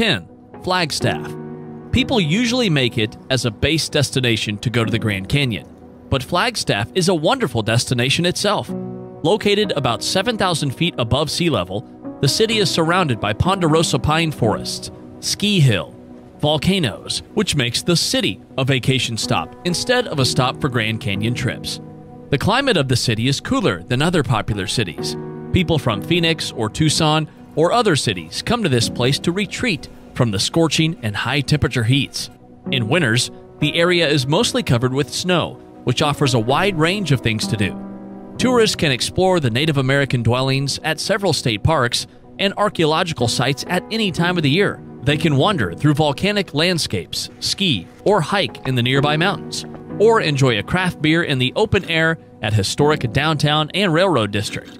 10. Flagstaff. People usually make it as a base destination to go to the Grand Canyon, but Flagstaff is a wonderful destination itself. Located about 7,000 feet above sea level, the city is surrounded by ponderosa pine forests, ski hill, volcanoes, which makes the city a vacation stop instead of a stop for Grand Canyon trips. The climate of the city is cooler than other popular cities. People from Phoenix or Tucson or other cities come to this place to retreat from the scorching and high temperature heats. In winters, the area is mostly covered with snow, which offers a wide range of things to do. Tourists can explore the Native American dwellings at several state parks and archaeological sites at any time of the year. They can wander through volcanic landscapes, ski, or hike in the nearby mountains, or enjoy a craft beer in the open air at historic downtown and railroad district.